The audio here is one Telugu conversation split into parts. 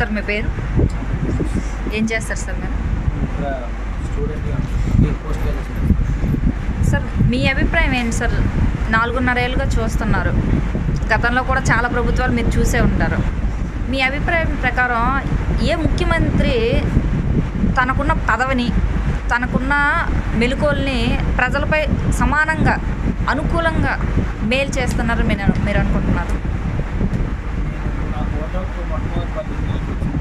సార్ మీ పేరు? ఏం చేస్తారు సార్ మీరు? సార్ మీ అభిప్రాయం ఏంటి సార్? నాలుగున్నర ఏళ్ళుగా చూస్తున్నారు. గతంలో కూడా చాలా ప్రభుత్వాలు మీరు చూసే ఉంటారు. మీ అభిప్రాయం ప్రకారం ఏ ముఖ్యమంత్రి తనకున్న పదవిని తనకున్న మెలకువల్ని ప్రజలపై సమానంగా అనుకూలంగా మేలు చేస్తున్నారు మీరు మీరు అనుకుంటున్నారు నా ఫోటోకు మొట్టమొదటి పద్దెనిమిది వేలకు వచ్చింది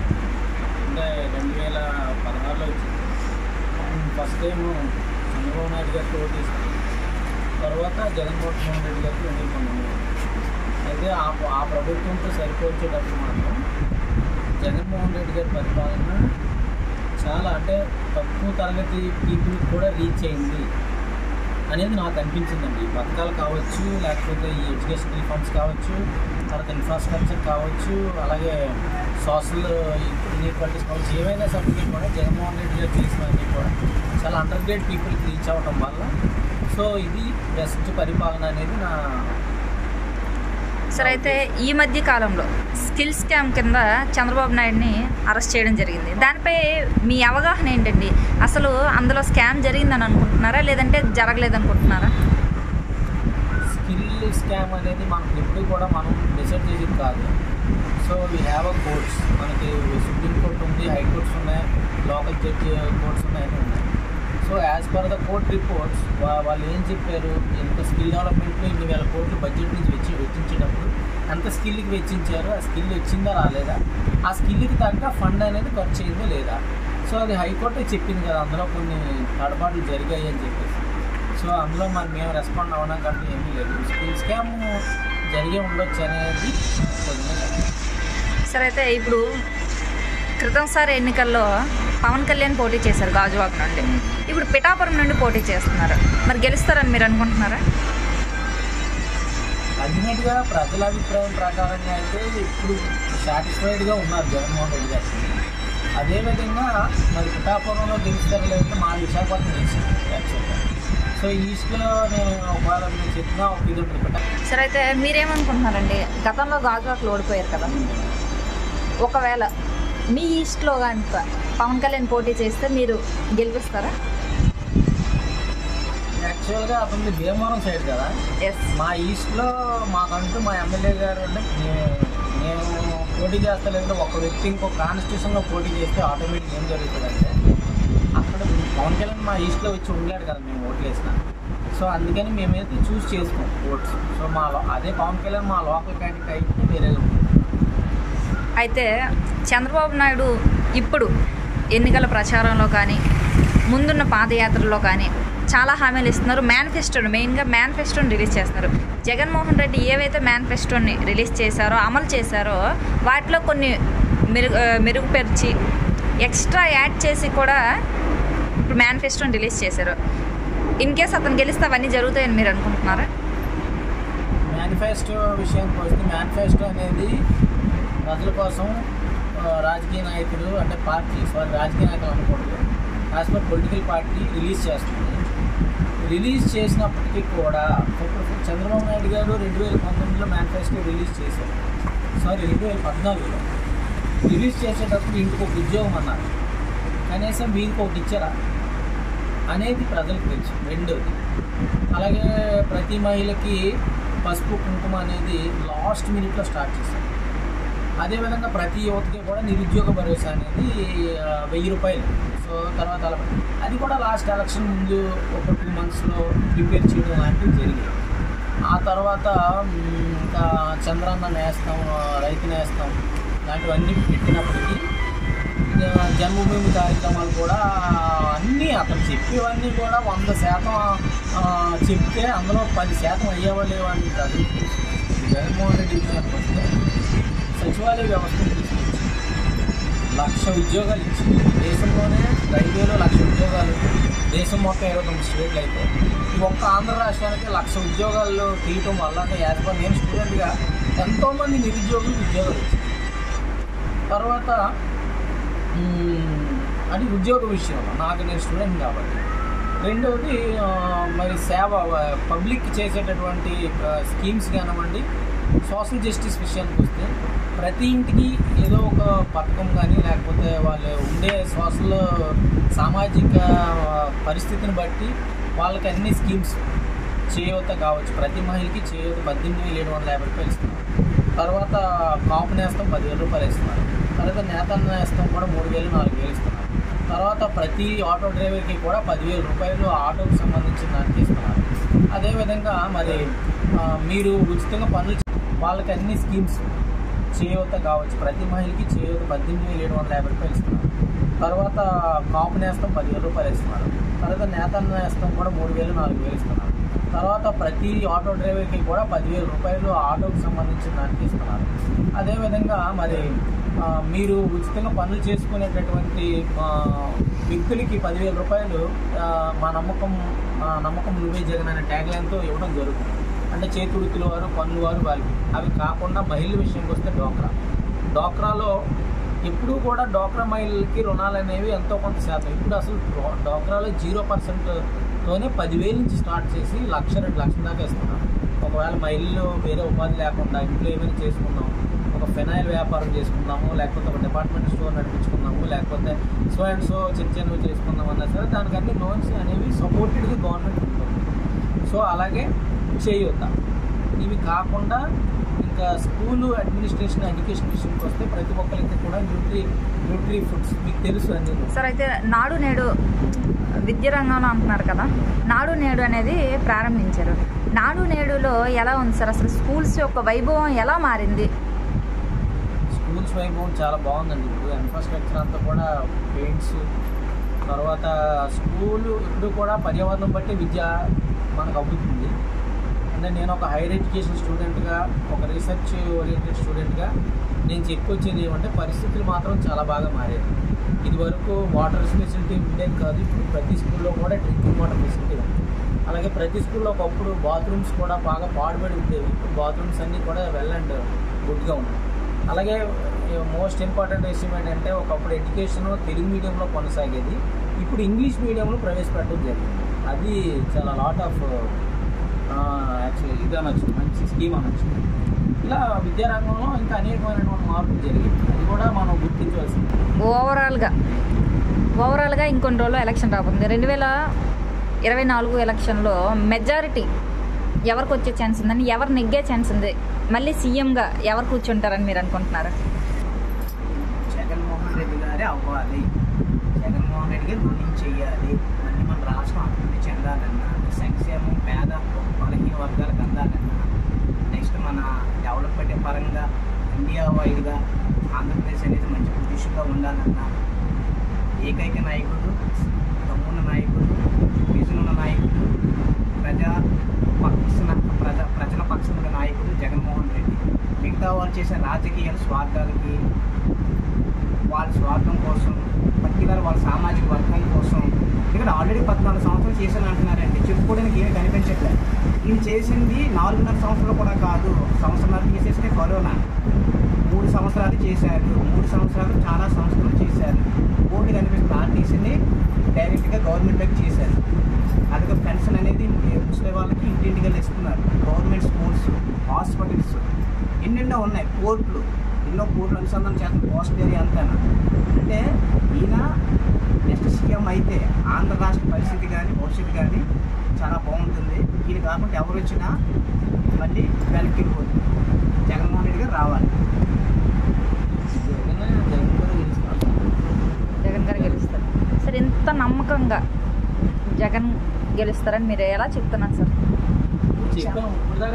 అంటే రెండు వేల పదహారులో వచ్చింది. ఫస్ట్ టైం చంద్రబాబు నాయుడు గారికి ఓటు వేసాను తర్వాత జగన్మోహన్ రెడ్డి గారికి ఎన్నుకున్నాను అయితే ఆ ఆ ప్రభుత్వంతో సరిపోల్చేటప్పుడు మాత్రం జగన్మోహన్ రెడ్డి గారి పరిపాలన చాలా అంటే తక్కువ తరగతి పీపుల్కి కూడా రీచ్ అయింది. అనేది నాకు అనిపించిందండి. ఈ పథకాలు కావచ్చు లేకపోతే ఈ ఎడ్యుకేషన్ రిఫార్మ్స్ కావచ్చు తర్వాత ఇన్ఫ్రాస్ట్రక్చర్ కావచ్చు అలాగే సోషల్ ఇన్ఈక్వాలిటీస్ కావచ్చు ఏవైనా సబ్జెక్ట్ కూడా జగన్మోహన్ రెడ్డి గారు చేసినవన్నీ కూడా చాలా అండర్ గ్రేడ్ పీపుల్కి రీచ్ అవ్వడం వల్ల. సో ఇది బెస్ట్ పరిపాలన అనేది నా సార్ అయితే ఈ మధ్య కాలంలో స్కిల్ స్కామ్ కింద చంద్రబాబు నాయుడిని అరెస్ట్ చేయడం జరిగింది. దానిపై మీ అవగాహన ఏంటండి? అసలు అందులో స్కామ్ జరిగిందని అనుకుంటున్నారా? లేదంటే జరగలేదనుకుంటున్నారా? స్కిల్ స్కామ్ అనేది మనకు ఎప్పుడు కూడా మనం డిసైడ్ చేసేది కాదు. So we have a courts మనకి సుప్రీం కోర్ట్ ఉంది హైకోర్ట్స్ ఉన్నాయి లోకల్ జడ్జి కోర్ట్స్ ఉన్నాయి ఉన్నాయి. So as per the court reports వాళ్ళు ఏం చెప్పారు? ఎంత స్కిల్ డెవలప్మెంట్ ఇన్ని వేల కోట్లు బడ్జెట్ నుంచి వెచ్చి వెచ్చించేటప్పుడు ఎంత స్కిల్కి వెచ్చించారు? ఆ స్కిల్ వచ్చిందా రాలేదా? ఆ స్కిల్కి తగ్గ ఫండ్ అనేది ఖర్చు అయిందా లేదా? సో అది హైకోర్టే చెప్పింది కదా అందులో కొన్ని తడబాట్లు జరిగాయి అని చెప్పేసి. సో అందులో మరి మేము రెస్పాండ్ అవ్వడం కంటే ఏమీ లేదు. స్కిల్ స్కామ్ జరిగే ఉండొచ్చు అనేది సరే అయితే ఇప్పుడు క్రితం సారి ఎన్నికల్లో పవన్ కళ్యాణ్ పోటీ చేశారు గాజువాక నుండి. ఇప్పుడు పిఠాపురం నుండి పోటీ చేస్తున్నారు. మరి గెలుస్తారని మీరు అనుకుంటున్నారా? అల్టిమేట్గా ప్రజల అభిప్రాయం ప్రకారంగా అయితే ఇప్పుడు సాటిస్ఫైడ్గా ఉన్నారు జగన్మోహన్ రెడ్డి గారు. అదేవిధంగా మరి పిఠాపురంలో గెలుస్తారో లేదంటే మా విశాఖపట్నం గెలిచింది యాక్చువల్గా సో ఈస్ట్లో నేను ఒకవేళ మీరు చెప్పినా ఒక ఇది ఉంటుంది. సరే అయితే మీరేమనుకుంటున్నారండి? గతంలో గాజువాకలు ఓడిపోయారు కదా. ఒకవేళ మీ ఈస్ట్లో కనుక పవన్ కళ్యాణ్ పోటీ చేస్తే మీరు గెలిపిస్తారా యాక్చువల్గా అతనిది భీమవరం సైడ్ కదా. ఎస్ మా ఈస్ట్లో మాకంటూ మా ఎమ్మెల్యే గారు అంటే మేము పోటీ చేస్తలేదంటే ఒక వ్యక్తి ఇంకో కాన్స్టిట్యూషన్లో పోటీ చేస్తే ఆటోమేటిక్ ఏం జరుగుతుందంటే అక్కడ పవన్ కళ్యాణ్ మా ఈస్ట్లో వచ్చి ఉండలేడు కదా మేము ఓట్లు వేసిన. సో అందుకని మేమైతే చూస్ చేసుకోం ఓట్స్. సో మా అదే పవన్ కళ్యాణ్ మా లోకల్ క్యాండిడేట్ అయితే వేరే అయితే చంద్రబాబు నాయుడు ఇప్పుడు ఎన్నికల ప్రచారంలో కానీ ముందున్న పాదయాత్రలో కానీ చాలా హామీలు ఇస్తున్నారు. మేనిఫెస్టోను మెయిన్గా మేనిఫెస్టోని రిలీజ్ చేస్తున్నారు. జగన్మోహన్ రెడ్డి ఏవైతే మేనిఫెస్టోని రిలీజ్ చేశారో అమలు చేశారో వాటిలో కొన్ని మెరుగు మెరుగుపరిచి ఎక్స్ట్రా యాడ్ చేసి కూడా ఇప్పుడు మేనిఫెస్టోని రిలీజ్ చేశారు. ఇన్ కేస్ అతను గెలిస్తే అవన్నీ జరుగుతాయని మీరు అనుకుంటున్నారా? మేనిఫెస్టో విషయానికి వస్తే మేనిఫెస్టో అనేది ప్రజల కోసం రాజకీయ నాయకులు అంటే పార్టీ సారీ రాజకీయ నాయకులు అనకూడదు as per political party release చేస్తుంది. రిలీజ్ చేసినప్పటికీ కూడా చంద్రబాబు నాయుడు గారు రెండు వేల పంతొమ్మిదిలో మేనిఫెస్టో రిలీజ్ చేశారు. సారీ రెండు వేల పద్నాలుగులో. రిలీజ్ చేసేటప్పుడు ఇంటికి ఒక ఉద్యోగం అన్నారు. కనీసం వీరికి ఒకటి ఇచ్చారా? అనేది ప్రజలకు తెలుసు. రెండోది. అలాగే ప్రతి మహిళకి పసుపు కుంకుమ అనేది లాస్ట్ మినిట్లో స్టార్ట్ చేశారు. అదేవిధంగా ప్రతి యువతకి కూడా నిరుద్యోగ భరోసా అనేది వెయ్యి రూపాయలు. సో తర్వాత అలా అది కూడా లాస్ట్ ఎలక్షన్ ముందు ఒక టూ మంత్స్లో ప్రిపేర్ చేయడం లాంటివి జరిగాయి. ఆ తర్వాత ఇంకా చంద్రాన్న నేస్తాం రైతు నేస్తాం లాంటివన్నీ పెట్టినప్పటికీ ఇక జన్మభూమి కార్యక్రమాలు కూడా అన్నీ అతను చెప్పేవన్నీ కూడా వంద శాతం చెప్తే అందులో పది శాతం అయ్యేవా లేవా అని జగన్మోహన్ రెడ్డి విషయానికి వస్తే సచివాలయ వ్యవస్థను తీసుకొచ్చి లక్ష ఉద్యోగాలు ఇచ్చింది. దేశంలోనే రైల్వేలో లక్ష ఉద్యోగాలు దేశం మొత్తం ఇరవై తొమ్మిది స్టేట్లు అయితే ఈ ఒక్క ఆంధ్ర రాష్ట్రానికి లక్ష ఉద్యోగాలు తీయటం వల్ల అంటే యాజ్ పర్ నేను స్టూడెంట్గా ఎంతోమంది నిరుద్యోగులు ఉద్యోగాలు ఇచ్చింది తర్వాత మ్మ్, అది ఉద్యోగ విషయంలో నాకు నేను స్టూడెంట్ కాబట్టి రెండవది మరి సేవ పబ్లిక్ చేసేటటువంటి స్కీమ్స్ కానివ్వండి సోషల్ జస్టిస్ విషయానికి వస్తే ప్రతి ఇంటికి ఏదో ఒక పథకం కానీ లేకపోతే వాళ్ళు ఉండే సోషల్ సామాజిక పరిస్థితిని బట్టి వాళ్ళకి అన్ని స్కీమ్స్ చేయూత కావచ్చు. ప్రతి మహిళకి చేయూత పద్దెనిమిది వేల ఏడు వందల యాభై రూపాయలు ఇస్తున్నారు. తర్వాత కాపు నేస్తం పదివేల రూపాయలు ఇస్తున్నారు. తర్వాత నేత నేస్తం కూడా మూడు వేలు నాలుగు వేలు ఇస్తున్నారు. తర్వాత ప్రతి ఆటో డ్రైవర్కి కూడా పదివేల రూపాయలు ఆటోకి సంబంధించిన దానికి ఇస్తున్నారు అదేవిధంగా మరి మీరు ఉచితంగా పనులు వాళ్ళకి అన్ని స్కీమ్స్ చేయూత కావచ్చు. ప్రతి మహిళకి చేయూత పద్దెనిమిది వేల ఏడు వందల యాభై రూపాయలు ఇస్తున్నారు. తర్వాత కాపు నేస్తం పదివేల రూపాయలు ఇస్తున్నారు. తర్వాత నేతన్న నేస్తం కూడా మూడు వేలు నాలుగు వేలు ఇస్తున్నారు. తర్వాత ప్రతి ఆటో డ్రైవర్కి కూడా పదివేల రూపాయలు ఆటోకి సంబంధించిన దానికి ఇస్తున్నారు అదేవిధంగా మరి మీరు ఉచితంగా పనులు చేసుకునేటటువంటి వ్యక్తులకి పదివేల రూపాయలు మా నమ్మకం మా నమ్మకం నువ్వే జగన్ అనే ట్యాగ్ లైన్తో ఇవ్వడం జరుగుతుంది. అంటే చేతుడుతుల వారు పనులు వారు వాళ్ళకి. అవి కాకుండా మహిళల విషయంకి వస్తే డోక్రా డోక్రాలో ఎప్పుడూ కూడా డోక్రా మహిళలకి రుణాలు అనేవి ఎంతో కొంత శాతం. ఇప్పుడు అసలు డోక్రాలో జీరో పర్సెంట్తోనే పదివేల నుంచి స్టార్ట్ చేసి లక్ష రెండు లక్షల దాకా ఇస్తున్నారు. ఒకవేళ మహిళలు వేరే ఉపాధి లేకుండా ఇంట్లో ఏమైనా చేసుకున్నాం ఫెనాయిల్ వ్యాపారం చేసుకుందాము లేకపోతే ఒక డిపార్ట్మెంట్ స్టోర్ నడిపించుకుందాము లేకపోతే సో అండ్ సో చిన్న చిన్నవి చేసుకుందాం అన్నా సరే దానికి అన్ని లోన్స్ అనేవి సపోర్టెడ్గా గవర్నమెంట్ ఉంటుంది. సో అలాగే చేయూత ఇవి కాకుండా ఇంకా స్కూలు అడ్మినిస్ట్రేషన్ ఎడ్యుకేషన్ విషయంకి వస్తే ప్రతి ఒక్కరికి కూడా న్యూట్రీ న్యూట్రీ ఫుడ్స్ మీకు తెలుసు అని సార్ అయితే నాడు నేడు విద్య రంగంలో అంటున్నారు కదా నాడు నేడు అనేది ప్రారంభించారు. నాడు నేడులో ఎలా ఉంది సార్ అసలు స్కూల్స్ యొక్క వైభవం ఎలా మారింది? స్కూల్స్ వైభవం చాలా బాగుందండి. ఇప్పుడు ఇన్ఫ్రాస్ట్రక్చర్ అంతా కూడా పెయింట్స్ తర్వాత స్కూలు ఇప్పుడు కూడా పర్యావరణం బట్టి విద్య మనకు అవుతుంది. అంటే నేను ఒక హైయర్ ఎడ్యుకేషన్ స్టూడెంట్గా ఒక రీసెర్చ్ ఓరియంటెడ్ స్టూడెంట్గా నేను చెప్పుకొచ్చేది ఏమంటే పరిస్థితులు మాత్రం చాలా బాగా మారాయి. ఇదివరకు వాటర్ ఫెసిలిటీ ఉండేది కాదు ఇప్పుడు ప్రతి స్కూల్లో కూడా డ్రింకింగ్ వాటర్ ఫెసిలిటీ ఉంది. అలాగే ప్రతి స్కూల్లో ఒకప్పుడు బాత్రూమ్స్ కూడా బాగా పాడుబడి ఉండేవి. ఇప్పుడు బాత్రూమ్స్ అన్నీ కూడా వెల్ అండ్ గుడ్గా ఉన్నాయి. అలాగే మోస్ట్ ఇంపార్టెంట్ విషయం ఏంటంటే ఒకప్పుడు ఎడ్యుకేషన్ తెలుగు మీడియంలో కొనసాగేది ఇప్పుడు ఇంగ్లీష్ మీడియంలో ప్రవేశపెట్టడం జరిగింది. అది చాలా లాట్ ఆఫ్ యాక్చువల్లీ ఇది అనొచ్చు మంచి స్కీమ్ అనొచ్చు. ఇలా విద్యారంగంలో ఇంకా అనేకమైనటువంటి మార్పులు జరిగాయి. అది కూడా మనం గుర్తించవలసింది. ఓవరాల్గా ఓవరాల్గా ఇంకొన్ని రోజుల్లో ఎలక్షన్ రాబోతుంది. రెండు వేల ఇరవై నాలుగు ఎలక్షన్లో మెజారిటీ ఎవరికి వచ్చే ఛాన్స్ ఉందని ఎవరు నెగ్గే ఛాన్స్ ఉంది మళ్ళీ సీఎంగా ఎవరు కూర్చుంటారని మీరు అనుకుంటున్నారు? అవ్వాలి జగన్మోహన్ రెడ్డికి రుణం చేయాలి అన్ని మన రాష్ట్రం అభివృద్ధి చెందాలన్నా సంక్షేమం పేద బలహీన వర్గాలకు అందాలన్నా నెక్స్ట్ మన డెవలప్మెంట్ పరంగా ఇండియా వైడ్గా ఆంధ్రప్రదేశ్ అనేది మంచి పొజిషన్గా ఉండాలన్నా ఏకైక నాయకుడు తమ్మున్న నాయకుడు విజన్ నాయకుడు ప్రజా పక్షన ప్రజా ప్రజల పక్షం నాయకుడు జగన్మోహన్ రెడ్డి. మిగతా వాళ్ళు చేసే రాజకీయ స్వార్థాలకి వాళ్ళ స్వార్థం కోసం పర్టికులర్ వాళ్ళ సామాజిక వర్గం కోసం. ఇక్కడ ఆల్రెడీ పద్నాలుగు సంవత్సరాలు చేశాను అంటున్నారండి. చెప్పుకోవడానికి ఏమి కనిపించట్లేదు. ఈయన చేసింది నాలుగున్నర సంవత్సరాలు కూడా కాదు. సంవత్సరాలు తీసేస్తే కరోనా. మూడు సంవత్సరాలు చేశారు. మూడు సంవత్సరాలు చాలా సంస్థలు చేశారు. బోర్డు కనిపిస్తున్న ఆర్టీసీని డైరెక్ట్గా గవర్నమెంట్లోకి చేశారు. అలాగే పెన్షన్ అనేది ముసలి వాళ్ళకి ఇంటింటికి ఇస్తున్నారు. గవర్నమెంట్ స్కూల్స్ హాస్పిటల్స్ ఎన్నెన్నో ఉన్నాయి. కోర్టులు ఎన్నో కోర్టులు అనుసంధానం చేస్తున్న పోస్ట్ ఏరియా అంతా అంటే ఈయన నెక్స్ట్ సీఎం అయితే ఆంధ్ర రాష్ట్ర పరిస్థితి కానీ భవిష్యత్తు కానీ చాలా బాగుంటుంది. ఈయన కాకుండా ఎవరు వచ్చినా మళ్ళీ వెనక్కి వెళ్ళిపోతుంది. జగన్మోహన్ రెడ్డి గారు రావాలి. జగన్ గారు గెలుస్తారు. జగన్ గారు గెలుస్తారు. సార్ ఇంత నమ్మకంగా జగన్ గెలుస్తారని మీరు ఎలా చెప్తున్నారు సార్?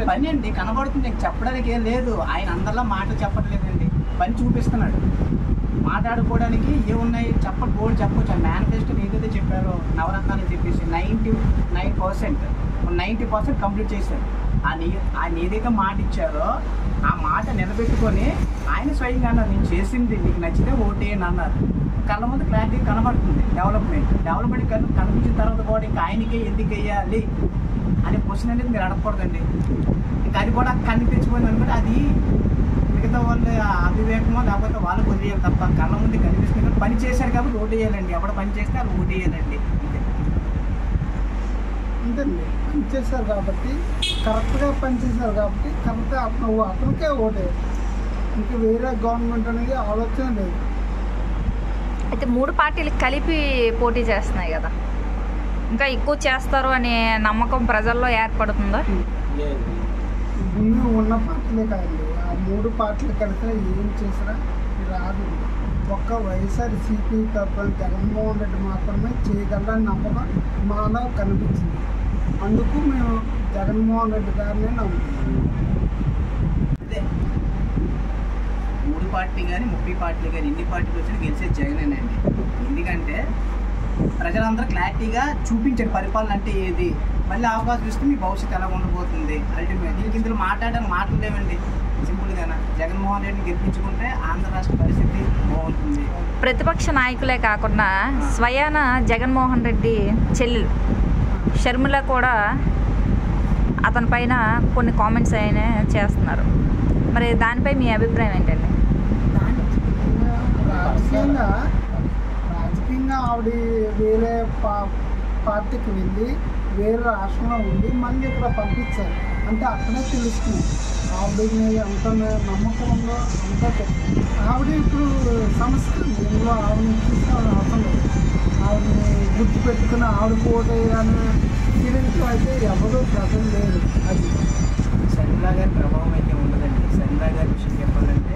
పని అండి కనబడుతుంది చెప్పడానికి ఏం లేదు. ఆయన అందరిలా మాట చెప్పట్లేదండి. పని చూపిస్తున్నాడు. మాట్లాడుకోవడానికి ఏమున్నాయి చెప్ప బోర్డు చెప్పొచ్చు. ఆ మేనిఫెస్టో ఏదైతే చెప్పారో నవరత్నాలు అని చెప్పేసి ninety nine percent ninety percent complete చేశారు ఆయన ఏదైతే మాట ఇచ్చారో ఆ మాట నిలబెట్టుకొని ఆయన స్వయంగా అన్నారు నేను చేసింది నీకు నచ్చితే ఓటే అని అన్నారు. కళ్ళ ముందు క్లారిటీ కనబడుతుంది. డెవలప్మెంట్ డెవలప్మెంట్ కన్ కనిపించిన తర్వాత కూడా ఇంకా ఆయనకే ఎందుకు వేయాలి అనే క్వశ్చన్ అనేది మీరు అడగకూడదండి. ఇంకా అది కూడా కనిపించిపోయింది అనుకుంటే అది మిగతా వాళ్ళ అవివేకమో లేకపోతే వాళ్ళకు వదిలేయాలి తప్ప కళ్ళ ముందు కనిపిస్తుంది పని చేశారు కాబట్టి ఓటు వేయాలండి ఎవడ పని చేస్తే అది ఓటు వేయాలండి అంతే. అంతేండి పని చేశారు కాబట్టి కరెక్ట్గా పని చేశారు కాబట్టి కరెక్ట్గా అతను అతనికే ఓటే ఇంకా వేరే గవర్నమెంట్ అనేది ఆలోచన లేదు. అయితే మూడు పార్టీలు కలిపి పోటీ చేస్తున్నాయి కదా. ఇంకా ఎక్కువ చేస్తారు అనే నమ్మకం ప్రజల్లో ఏర్పడుతుందా? ఉన్న పార్టీలే కాదండి. మూడు పార్టీలు కలిసి ఏం చేసినా రాదు. ఒక్క వైఎస్ఆర్ సిపి తప్ప జగన్మోహన్ రెడ్డి మాత్రమే చేయగలరని నమ్మకం మాలో కనిపించింది. అందుకు మేము జగన్మోహన్ రెడ్డి గారిని నమ్ముతున్నాం. అదే మూడు పార్టీ కానీ ముప్పై పార్టీలు కానీ ఎన్ని పార్టీలు వచ్చినా గెలిచే జగనేనండి. ఎందుకంటే ప్రజలందరూ క్లారిటీగా చూపించారు పరిపాలన అంటే ఏది. మళ్ళీ అవకాశం ఇస్తే మీ భవిష్యత్తు ఎలా ఉండబోతుంది? అల్టిమేట్ దీనికి ఇందులో మాట్లాడడానికి మాటలు లేవండి. సింపుల్గానా జగన్మోహన్ రెడ్డిని గెలిపించుకుంటే ఆంధ్ర రాష్ట్ర పరిస్థితి బాగుంటుంది. ప్రతిపక్ష నాయకులే కాకుండా స్వయాన జగన్మోహన్ రెడ్డి చెల్లెలు షర్మిల కూడా అతని పైన కొన్ని కామెంట్స్ అయినా చేస్తున్నారు. మరి దానిపై మీ అభిప్రాయం ఏంటండి? రాజకీయంగా రాజకీయంగా ఆవిడ వేరే పార్టీకి వెళ్ళి వేరే రాష్ట్రంలో ఉండి మళ్ళీ ఇక్కడ పంపించారు. అంటే అక్కడే తెలుస్తుంది. ఆవిడ ఎంత నమ్మకం ఉందో అంతా ఆవిడ ఇప్పుడు సమస్య ఇందులో ఆవిడని తీసుకోవాలని అవసరం లేదు. ఆవిడని గుర్తు పెట్టుకుని ఆవిడ పోటీ అనే అయితే ఎవరూ ప్రజలు లేరు. అది. శర్మిలా ప్రభావం అయితే ఉండదండి శర్మిలా గారి విషయం చెప్పాలంటే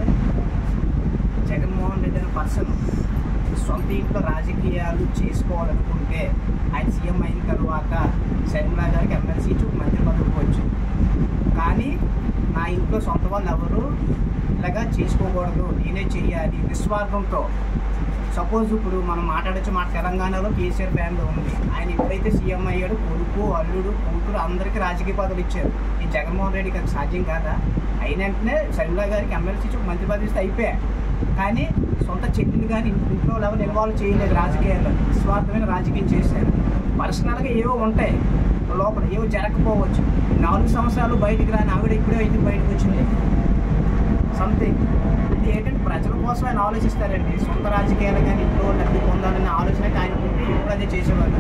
జగన్మోహన్ రెడ్డి అనే పర్సన్ సొంత ఇంట్లో రాజకీయాలు చేసుకోవాలనుకుంటే ఆయన సీఎం అయిన తర్వాత శర్మిలా గారికి ఎమ్మెల్సీ ఇచ్చి మంత్రి పదవి వచ్చు కానీ నా ఇంట్లో సొంత వాళ్ళు ఎవరు? ఇలాగా చేసుకోకూడదు. నేనే చేయాలి. నిస్వార్థంతో. సపోజ్ ఇప్పుడు మనం మాట్లాడచ్చు మా తెలంగాణలో కేసీఆర్ ఫ్యామిలీ ఉంది. ఆయన ఎప్పుడైతే సీఎం అయ్యాడు కొడుకు అల్లుడు కూతురు అందరికీ రాజకీయ పదవులు ఇచ్చారు. ఈ జగన్మోహన్ రెడ్డికి అది సాధ్యం కాదా? అయిన వెంటనే శర్మిలా గారికి ఎమ్మెల్సీ చూపు మంత్రి పదవి ఇస్తే అయిపోయా? కానీ సొంత చెట్టుని కానీ ఇంట్లో ఎవరు ఇన్వాల్వ్ చేయలేదు రాజకీయాల్లో. నిస్వార్థమైన రాజకీయం చేశారు. పర్సనల్గా ఏవో ఉంటాయి. లోపల ఏవో జరగకపోవచ్చు. నాలుగు సంవత్సరాలు బయటికి రాని ఆవిడ ఇప్పుడే అయితే బయటకు వచ్చింది. సంథింగ్. ఇది ఏంటంటే ప్రజల కోసం ఆయన ఆలోచిస్తారండి. సొంత రాజకీయాలు కానీ ఇంట్లో లబ్ధి పొందాలనే ఆలోచన ఆయన ఉంటే ఎప్పుడు అదే చేసేవాళ్ళు.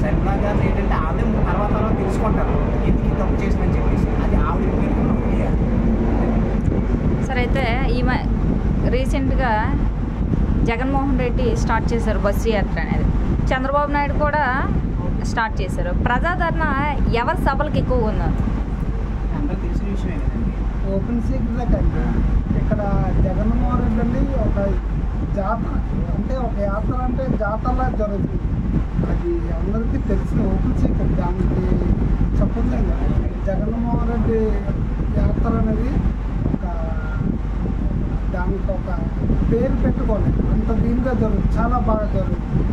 శర్మిలా గారు ఏంటంటే ఆవిడ తర్వాత తర్వాత తెలుసుకుంటారు. ఎందుకు తప్పు చేసిందని చెప్పేసి. అది ఆవిడ సరే అయితే ఈమె రీసెంట్గా జగన్మోహన్ రెడ్డి స్టార్ట్ చేశారు బస్సు యాత్ర అనేది. చంద్రబాబు నాయుడు కూడా స్టార్ట్ చేశారు. ప్రజాదరణ ఎవరి సభలకు ఎక్కువగా ఉన్నారు ఓపెన్ సీక్రెట్ అండి ఇక్కడ జగన్మోహన్ రెడ్డి అండి ఒక జాతర అంటే ఒక యాత్ర అంటే జాతరలా జరుగుతుంది. అది అందరికీ తెలిసిన ఓపెన్ సీక్రెట్. దానికి చెప్పలేదు జగన్మోహన్ రెడ్డి యాత్ర అనేది ఒక ఒక పేరు పెట్టుకోలేదు. అంత దీనిగా జరుగుతుంది చాలా బాగా జరుగుతుంది.